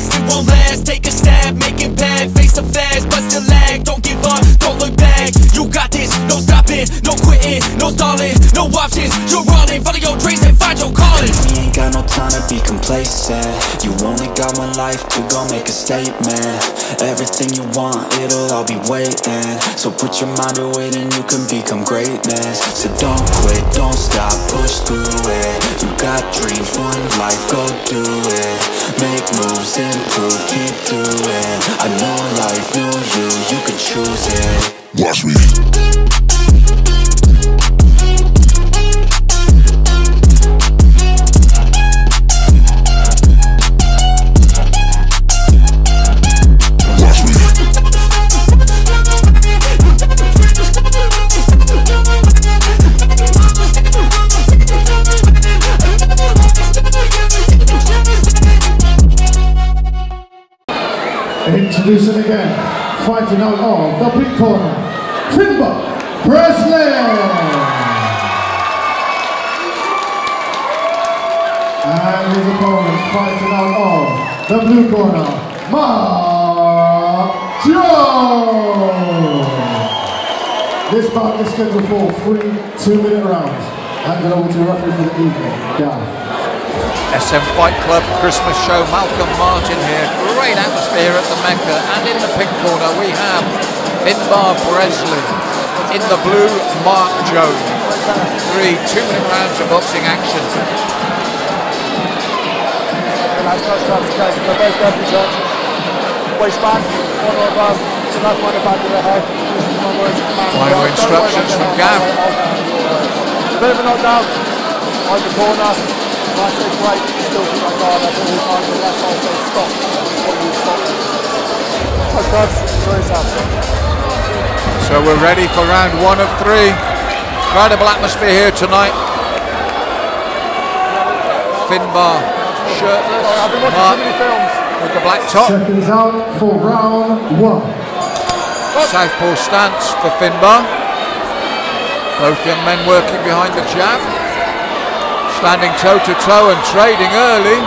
fast, it won't last. Take a stab, make it bad. Face the fast, but still lag. Don't give up, don't look back. You got this, no stopping, no quitting, no stalling, no options. You're running, follow your dreams got no time to be complacent. You only got one life to go make a statement. Everything you want, it'll all be waiting. So put your mind to it and you can become greatness. So don't quit, don't stop, push through it. You got dreams, one life, go do it. Make moves, improve, keep doing. A new life, new you, you can choose it. Watch me. Fighting out of the pink corner, Finbar Breslin. And his opponent fighting out of the blue corner, Mark Jones. This bout is scheduled for three two-minute rounds. Hand it over to the referee for the evening, Gareth. SM Fight Club Christmas show. Malcolm Martin here. Great atmosphere at the Meca. And in the pink corner we have Finbar Breslin. In the blue, Mark Jones. Three two-minute rounds of boxing action. Last touch grab the cage, so both grab each other. Waistband, corner above, to that one back of the head. This is. Final instructions from Gav. A bit of a knockdown, on the corner. Big break, still keep my guard up all the time. The left arm says stop. What you stop. Touch gloves, very soft. So we're ready for round one of three. Incredible atmosphere here tonight. Finbar shirtless. I've been watching Mark too many films. with the black top. Seconds out for round one. Southpaw stance for Finbar. Both young men working behind the jab. Standing toe to toe and trading early.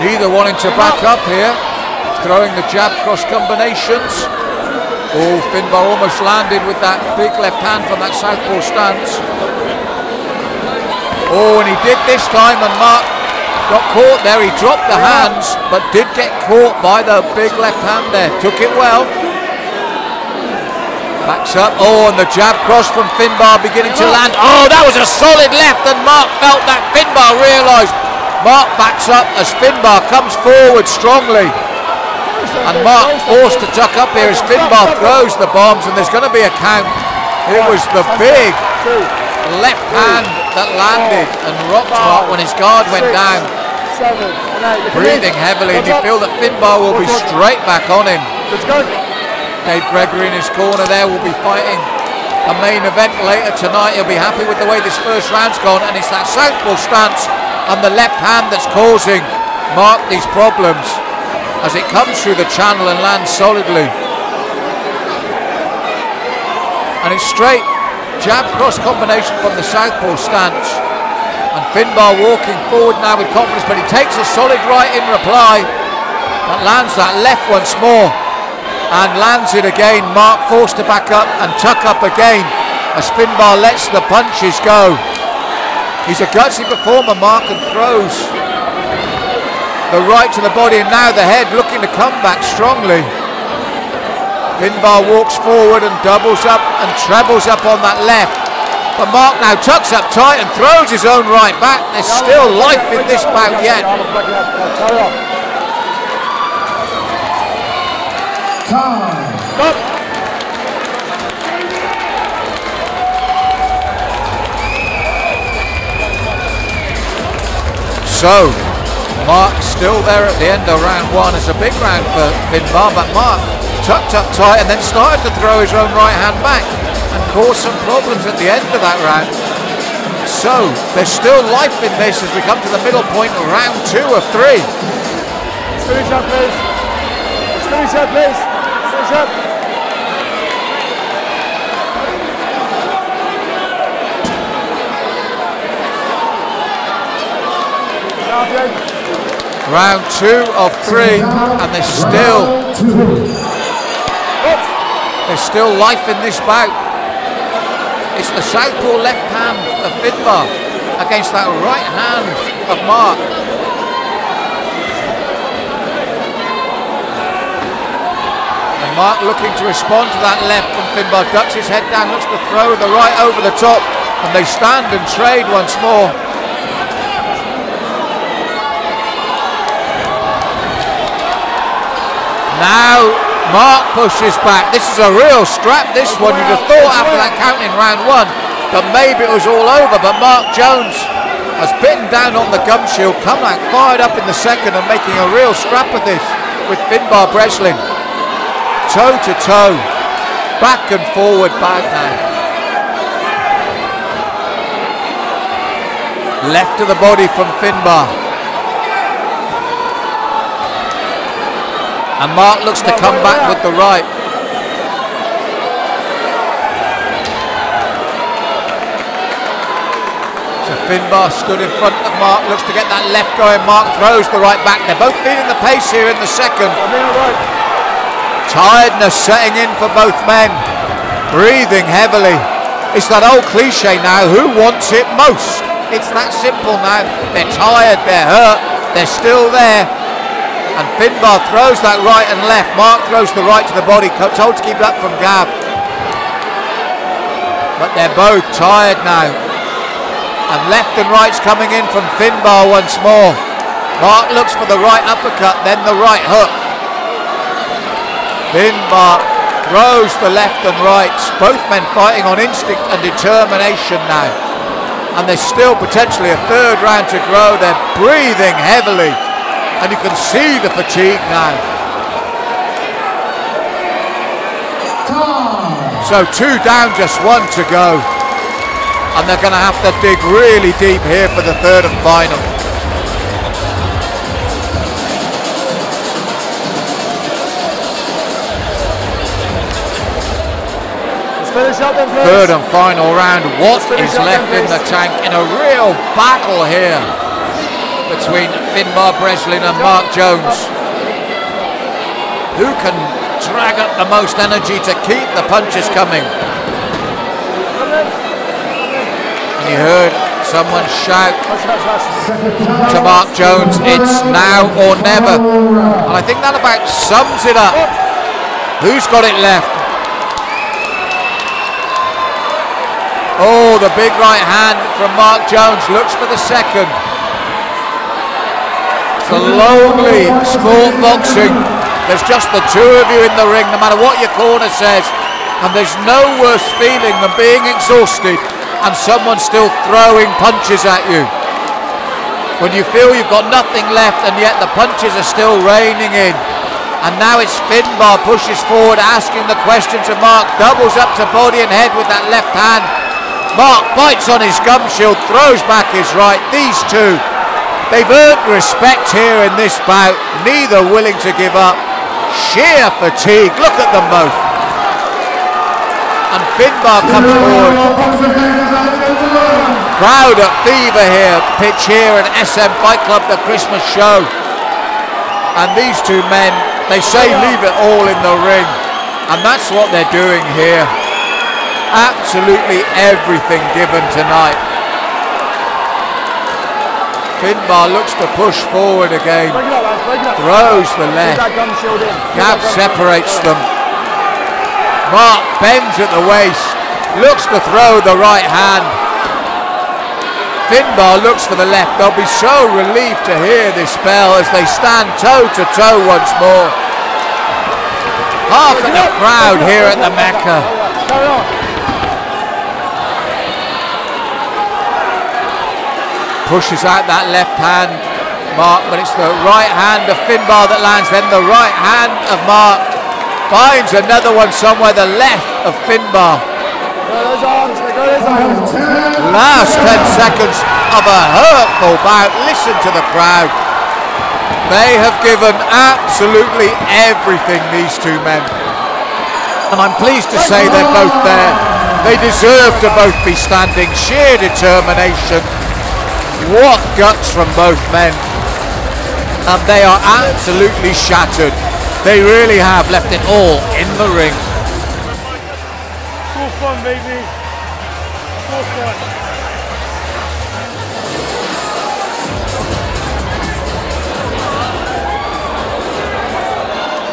Neither wanting to back up here. Throwing the jab cross combinations. Oh, Finbar almost landed with that big left hand from that southpaw stance. Oh, and he did this time, and Mark got caught there. He dropped the hands, but did get caught by the big left hand there. Took it well. Up. Oh, and the jab cross from Finbar beginning to land. Oh, that was a solid left, and Mark felt that Finbar realised. Mark backs up as Finbar comes forward strongly. And Mark forced to tuck up here as Finbar throws the bombs, and there's going to be a count. It was the big left hand that landed and rocked Mark when his guard went down. Seven, and eight. Look at Breathing heavily, and you feel that Finbar will be straight back on him. Let's go. Dave Gregory in his corner there will be fighting a main event later tonight. He'll be happy with the way this first round's gone, and it's that southpaw stance and the left hand that's causing Mark these problems as it comes through the channel and lands solidly. And it's straight jab cross combination from the southpaw stance. And Finbar walking forward now with confidence, but he takes a solid right in reply. But lands that left once more and lands it again. Mark forced to back up and tuck up again as Finbar lets the punches go. He's a gutsy performer, Mark, and throws the right to the body and now the head looking to come back strongly. Finbar walks forward and doubles up and trebles up on that left. But Mark now tucks up tight and throws his own right back. There's still life in this bout yet. Carry on. Time. Stop. So, Mark's still there at the end of round one. It's a big round for Finbar, but Mark tucked up tight and then started to throw his own right hand back and caused some problems at the end of that round. So, there's still life in this as we come to the middle point of round two of three. Finish up, please. Finish up, please. Finish up. Now, Jake. Round two of three, and there's still there's still life in this bout. It's the southpaw left hand of Finbar against that right hand of Mark. Mark looking to respond to that left from Finbar, ducks his head down, looks to throw the right over the top, and they stand and trade once more. Now Mark pushes back. This is a real strap, this one. You'd have thought after that count in round one that maybe it was all over, but Mark Jones has bitten down on the gum shield, come back fired up in the second and making a real scrap of this with Finbar Breslin. Toe to toe, back and forward back now. Left of the body from Finbar. And Mark looks to come back with the right. So Finbar stood in front of Mark, looks to get that left going. Mark throws the right back. They're both feeling the pace here in the second. Tiredness setting in for both men. Breathing heavily. It's that old cliche now who wants it most? It's that simple now. They're tired, they're hurt, they're still there. And Finbar throws that right and left. Mark throws the right to the body, told to keep up from Gav. But they're both tired now. And left and right's coming in from Finbar once more. Mark looks for the right uppercut, then the right hook. Finbar throws the left and right. Both men fighting on instinct and determination now. And there's still potentially a third round to grow. They're breathing heavily. And you can see the fatigue now. So two down, just one to go. And they're going to have to dig really deep here for the third and final. Third and final round. What is left in the tank in a real battle here between Finbar Breslin and Mark Jones? Who can drag up the most energy to keep the punches coming? And you heard someone shout to Mark Jones, it's now or never. And I think that about sums it up. Who's got it left? Oh, the big right hand from Mark Jones looks for the second. It's a lonely sport boxing. There's just the two of you in the ring, no matter what your corner says. And there's no worse feeling than being exhausted and someone still throwing punches at you. When you feel you've got nothing left and yet the punches are still raining in. And now it's Finbar pushes forward, asking the question to Mark, doubles up to body and head with that left hand. Mark bites on his gum shield, throws back his right. These two, they've earned respect here in this bout, neither willing to give up. Sheer fatigue, look at them both. And Finbar comes forward. Crowd at Fever here, pitch here at SM Fight Club, the Christmas show. And these two men, they say leave it all in the ring. And that's what they're doing here. Absolutely everything given tonight. Finbar looks to push forward again. Up, lads. Break it up. Throws the left. that gum shield in. Keep Gav that gum shield separates them. Mark bends at the waist, looks to throw the right hand. Finbar looks for the left. They'll be so relieved to hear this bell as they stand toe to toe once more. Half of the crowd here at the Meca. Carry on. Pushes out that left hand, Mark, but it's the right hand of Finbar that lands. Then the right hand of Mark finds another one somewhere. The left of Finbar. Last 10 seconds of a hurtful bout. Listen to the crowd. They have given absolutely everything, these two men. And I'm pleased to say they're both there. They deserve to both be standing. Sheer determination. What guts from both men. and they are absolutely shattered. They really have left it all in the ring. Full fun, baby. Full fun.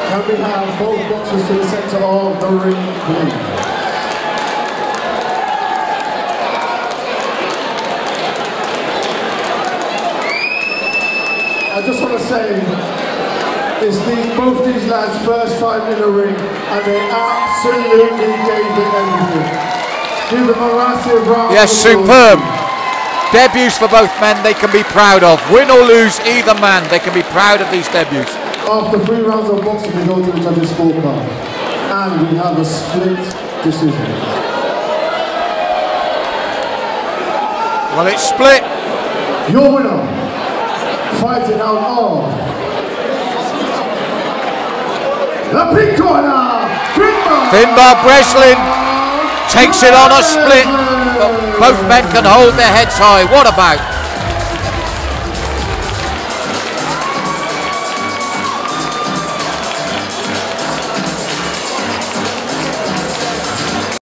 Can we have both boxers to the centre of the ring, please? Just want to say, it's these, both these lads' first time in the ring, and they absolutely gave it everything. Give them a massive round Yes, superb. Debuts for both men they can be proud of. Win or lose, either man, they can be proud of these debuts. After three rounds of boxing, we go to the judges' scorecard. And we have a split decision. Well, it's split. Your winner, fighting out all. the pink corner, Finbar. Breslin takes it on a split. But both men can hold their heads high. What about